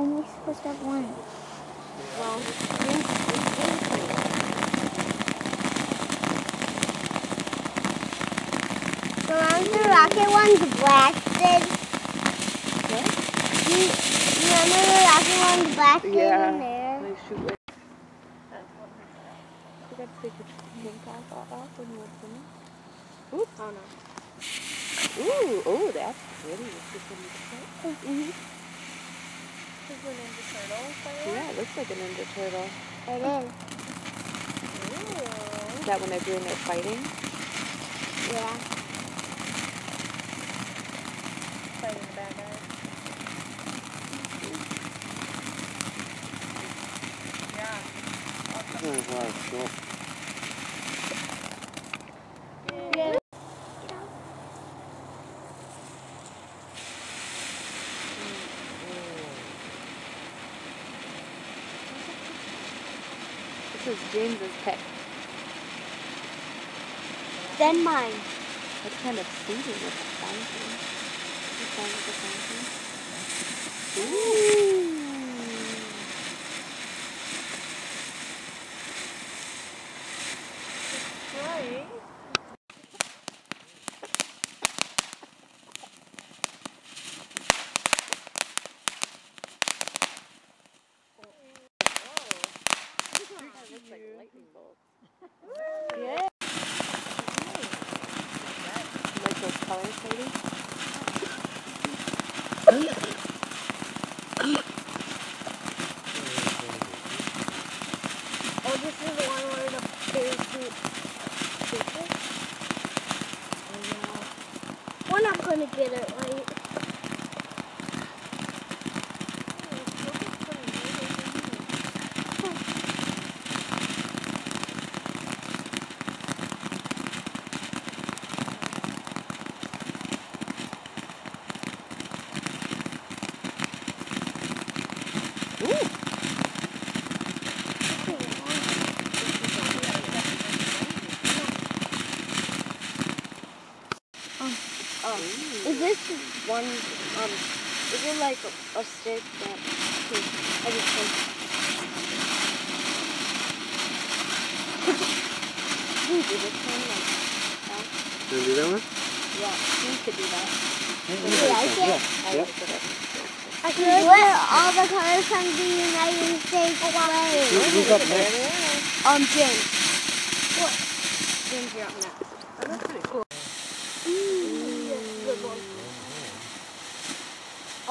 only supposed to have one. Well, James, James put. So long as the rocket one's blasted. What? You, you remember the rocket one's blasted Yeah. in there? They shoot like. You got to take your pink off, off when you were swimming. Oop. Oh no. Ooh, oh, that's pretty. It's just a little Mm-hmm. Is the Ninja Turtle? Yeah, it looks like a Ninja Turtle. It is. Is that when they're doing their fighting? Yeah. Fighting the bad guys. Yeah. There's a lot of stuff. Yeah. This is James's pick. Then mine. What kind of of the fountain? Ooh. Right. That looks like lightning bolts. Yeah. Like those colors, maybe? Oh, this is the one where the parachute shoots Oh, yeah. We're not gonna get it right. Is this one, um, is it like a, a stick that, I just think, can you do this one, like, that? You want to do that one? Yeah, you could do that. You like it? I Yep. like it. I can do it all the colors from the United States flag. Who- Who's up next? Um, James. What? James, you're up next. Oh, that's pretty cool. Good one.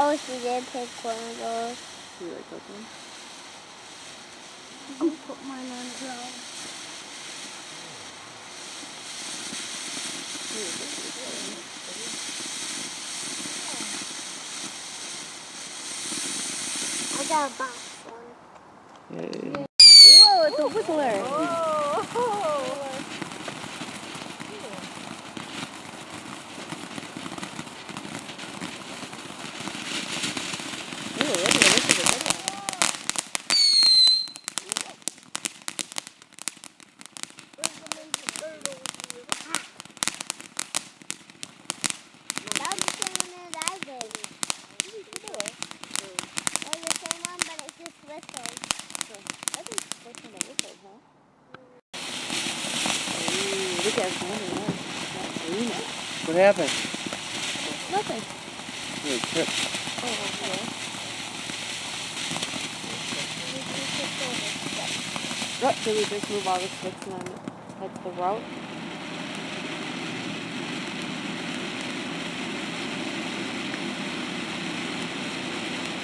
Oh, she did pick one of those. Do You like those ones? I'll put mine on ground. I got a box one. Whoa, it's a whistler. Oh. Ooh, look at this is a good one. That was the same one that I did. That was the same one, but it just whistled. I think that's kind of whistle, huh? Ooh, look at that one. That's green. What happened? Nothing. Oh, it tripped. Oh, okay. What, did we just move all the sticks and then that's the route?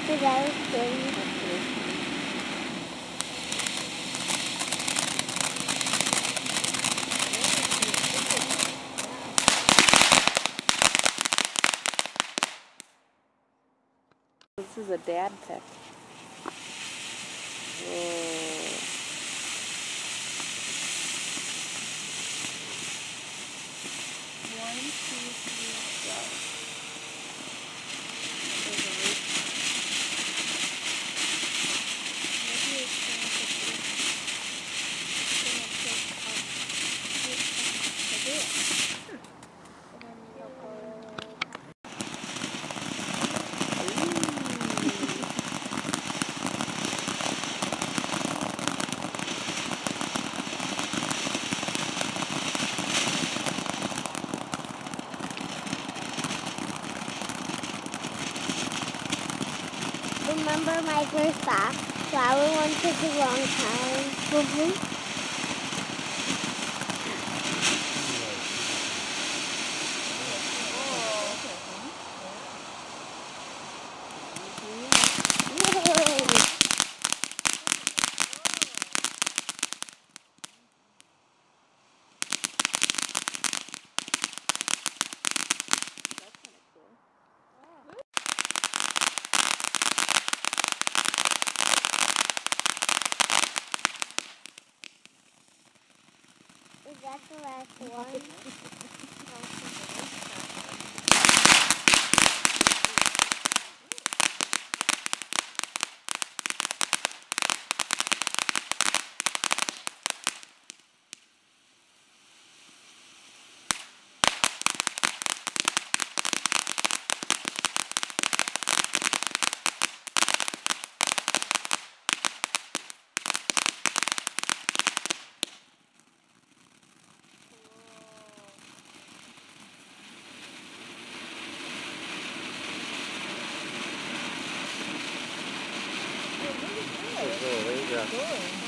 So that was This is a dad pick. Whoa. One, two, three, go. There's a root. Maybe it's gonna put this. Gonna take out. I do it. And then you'll go. Ooh. Remember my first flower flower one took a long time. Mm-hmm. That's Is that the last one? yeah.